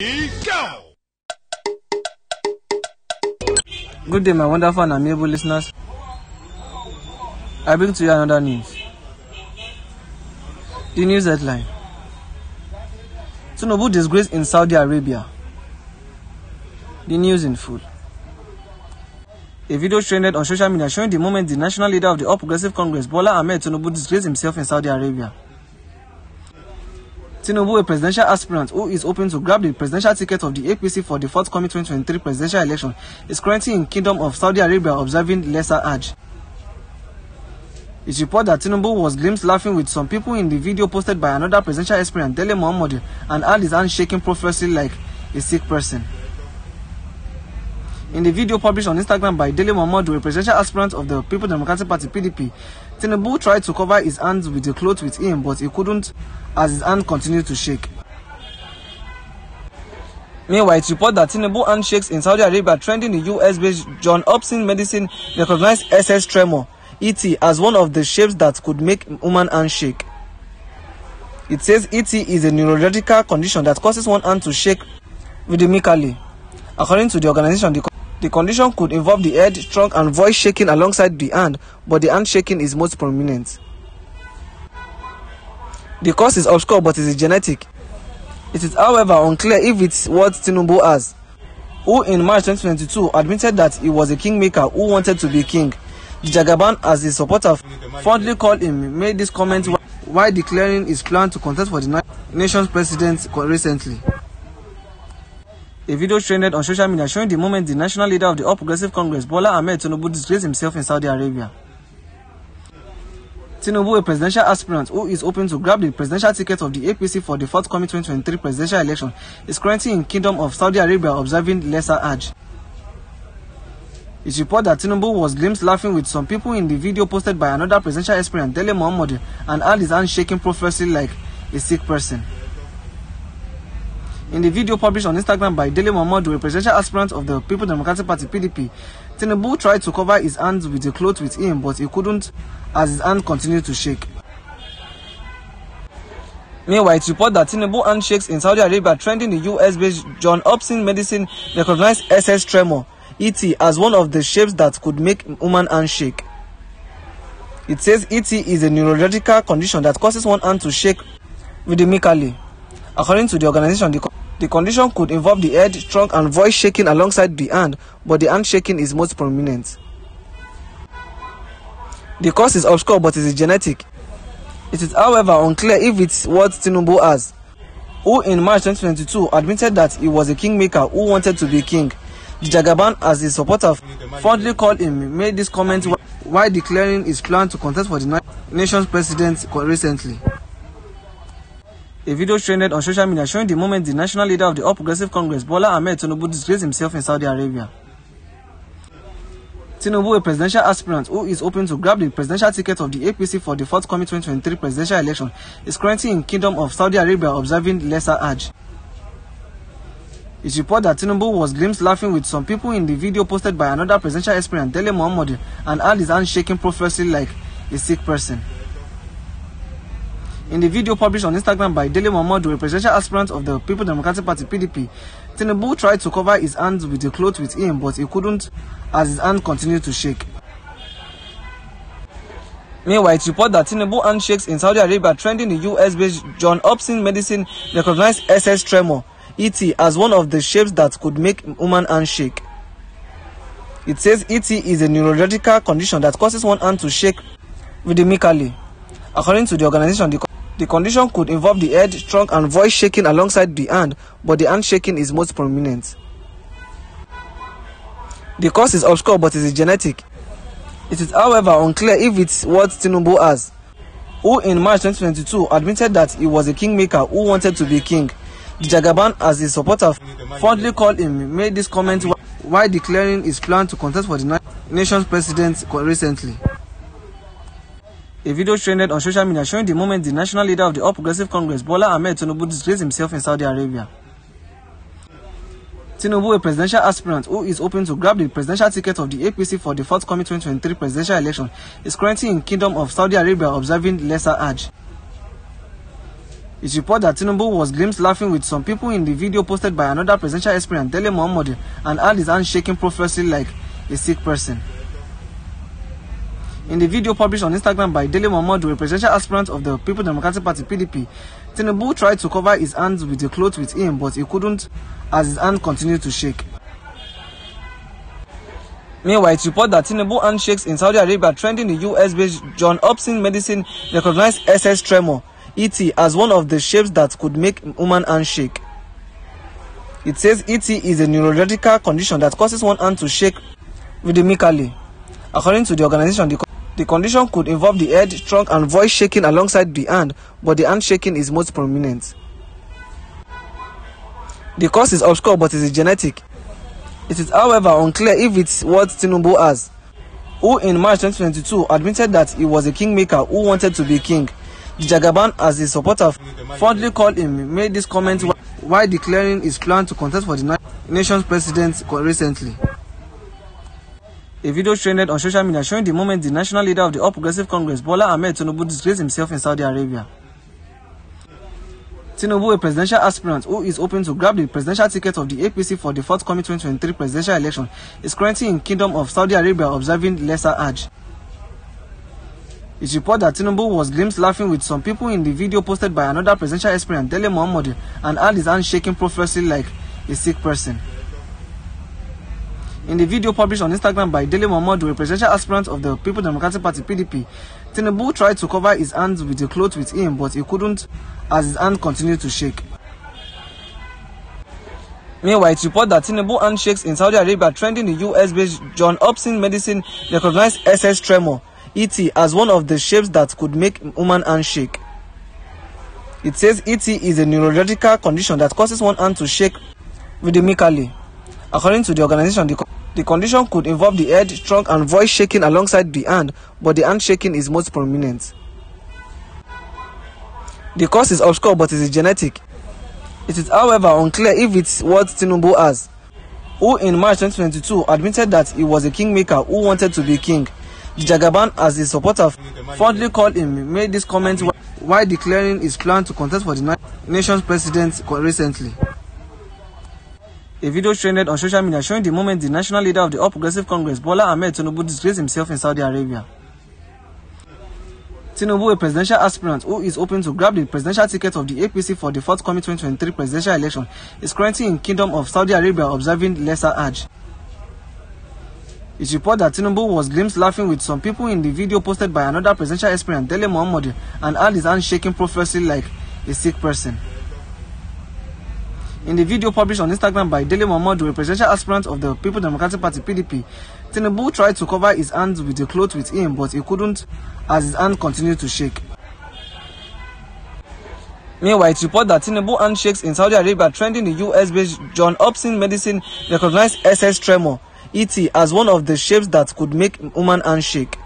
Go! Good day, my wonderful and amiable listeners. I bring to you another news. The news headline Tinubu disgrace in Saudi Arabia. The news in full. A video trended on social media showing the moment the national leader of the All Progressive Congress, Bola Ahmed Tinubu, disgraced himself in Saudi Arabia. Tinubu, a presidential aspirant who is hoping to grab the presidential ticket of the APC for the forthcoming 2023 presidential election, is currently in Kingdom of Saudi Arabia observing Lesser Hajj. It's reported that Tinubu was glimpsed laughing with some people in the video posted by another presidential aspirant, Dele Mohamed, and had his hand shaking profusely like a sick person. In the video published on Instagram by Dele Momodu, a presidential aspirant of the People Democratic Party (PDP), Tinubu tried to cover his hands with the cloth with him, but he couldn't, as his hand continued to shake. Meanwhile, it's reported that Tinubu handshakes in Saudi Arabia trending the US-based John Hopkins Medicine recognized essential tremor (ET) as one of the shapes that could make human hand shake. It says ET is a neurological condition that causes one hand to shake rhythmically. According to the organization, the, the condition could involve the head, trunk, and voice shaking alongside the hand, but the hand shaking is most prominent. The cause is obscure but it is genetic. It is, however, unclear if it's what Tinubu has, who in March 2022 admitted that he was a kingmaker who wanted to be king. The Jagaban, as his supporter fondly called him, made this comment while declaring his plan to contest for the nation's president recently. A video trended on social media showing the moment the national leader of the All Progressive Congress, Bola Ahmed Tinubu, disgraced himself in Saudi Arabia. Tinubu, a presidential aspirant who is hoping to grab the presidential ticket of the APC for the forthcoming 2023 presidential election, is currently in Kingdom of Saudi Arabia observing Lesser Hajj. It's reported that Tinubu was glimpsed laughing with some people in the video posted by another presidential aspirant, Dele Mohamed, and had his hand shaking profusely like a sick person. In the video published on Instagram by Dele Momodu, a presidential aspirant of the People Democratic Party (PDP), Tinubu tried to cover his hands with a cloth with him, but he couldn't, as his hand continued to shake. Meanwhile, it's reported that Tinubu handshakes in Saudi Arabia trending the US-based John Hopkins Medicine recognized essential tremor (ET) as one of the shapes that could make human hand shake. It says ET is a neurological condition that causes one hand to shake rhythmically. According to the organization, the, the condition could involve the head, trunk, and voice shaking alongside the hand, but the hand shaking is most prominent. The cause is obscure but it is genetic. It is, however, unclear if it's what Tinubu has, who in March 2022 admitted that he was a kingmaker who wanted to be king. The Jagaban, as his supporter fondly called him, made this comment while declaring his plan to contest for the nation's president recently. A video trended on social media showing the moment the national leader of the All Progressive Congress, Bola Ahmed Tinubu, disgraced himself in Saudi Arabia. Tinubu, a presidential aspirant who is hoping to grab the presidential ticket of the APC for the forthcoming 2023 presidential election, is currently in Kingdom of Saudi Arabia observing Lesser Hajj. It's reported that Tinubu was glimpsed laughing with some people in the video posted by another presidential aspirant, Dele Mohamed, and had his hand shaking profusely like a sick person. In the video published on Instagram by Dele Momodu, a presidential aspirant of the People Democratic Party (PDP), Tinubu tried to cover his hands with a cloth with him, but he couldn't, as his hand continued to shake. Meanwhile, it's reported that Tinubu handshakes in Saudi Arabia trending the US-based John Hopkins Medicine recognized essential tremor (ET) as one of the shapes that could make human hand shake. It says ET is a neurological condition that causes one hand to shake rhythmically. According to the organization, the, the condition could involve the head, trunk, and voice shaking alongside the hand, but the hand shaking is most prominent. The cause is obscure but it is genetic. It is, however, unclear if it's what Tinubu has, who in March 2022 admitted that he was a kingmaker who wanted to be king. The Jagaban, as his supporter fondly called him, made this comment while declaring his plan to contest for the nation's president recently. A video trended on social media showing the moment the national leader of the All Progressive Congress, Bola Ahmed Tinubu, disgraced himself in Saudi Arabia. Tinubu, a presidential aspirant who is hoping to grab the presidential ticket of the APC for the forthcoming 2023 presidential election, is currently in Kingdom of Saudi Arabia observing Lesser Hajj. It's reported that Tinubu was glimpsed laughing with some people in the video posted by another presidential aspirant, Dele Momodu, and had his hand shaking profusely like a sick person. In the video published on Instagram by Dele Momodu, a presidential aspirant of the People Democratic Party (PDP), Tinubu tried to cover his hands with a cloth with him, but he couldn't as his hand continued to shake. Meanwhile, it's reported that Tinubu handshakes in Saudi Arabia trending the US-based John Hopkins Medicine recognized essential tremor ET as one of the shapes that could make human hand shake. It says ET is a neurological condition that causes one hand to shake rhythmically. According to the organization, the, the condition could involve the head, trunk, and voice shaking alongside the hand, but the hand shaking is most prominent. The cause is obscure but it is genetic. It is, however, unclear if it's what Tinubu has, who in March 2022 admitted that he was a kingmaker who wanted to be king. The Jagaban, as his supporter fondly called him, made this comment while declaring his plan to contest for the nation's president recently. A video trended on social media showing the moment the national leader of the All Progressive Congress, Bola Ahmed Tinubu, disgraced himself in Saudi Arabia. Tinubu, a presidential aspirant who is hoping to grab the presidential ticket of the APC for the forthcoming 2023 presidential election, is currently in Kingdom of Saudi Arabia observing Lesser Hajj. It's reported that Tinubu was glimpsed laughing with some people in the video posted by another presidential aspirant, Dele Momodu, and had his hand shaking profusely like a sick person. In the video published on Instagram by Dele Momodu, a presidential aspirant of the People Democratic Party (PDP), Tinubu tried to cover his hands with the cloth with him, but he couldn't as his hand continued to shake. Meanwhile, it's reported that Tinubu handshakes in Saudi Arabia trending the US-based John Hopkins Medicine recognized essential tremor ET as one of the shapes that could make human hand shake. It says ET is a neurological condition that causes one hand to shake rhythmically. According to the organization, the, the condition could involve the head, trunk, and voice shaking alongside the hand, but the hand shaking is most prominent. The cause is obscure but it is genetic. It is, however, unclear if it's what Tinubu has, who in March 2022 admitted that he was a kingmaker who wanted to be king. The Jagaban, as his supporter fondly called him, made this comment while declaring his plan to contest for the nation's president recently. A video trended on social media showing the moment the national leader of the All Progressive Congress, Bola Ahmed Tinubu, disgraced himself in Saudi Arabia. Tinubu, a presidential aspirant who is hoping to grab the presidential ticket of the APC for the forthcoming 2023 presidential election, is currently in Kingdom of Saudi Arabia observing Lesser Hajj. It's reported that Tinubu was glimpsed laughing with some people in the video posted by another presidential aspirant, Dele Momodu, and had his hand shaking profusely like a sick person. In the video published on Instagram by Dele Momodu, a presidential aspirant of the People Democratic Party (PDP), Tinubu tried to cover his hands with a cloth with him, but he couldn't as his hand continued to shake. Meanwhile, it's reported that Tinubu handshakes in Saudi Arabia trending the US-based John Hopkins Medicine recognized SS tremor ET as one of the shapes that could make human hand shake.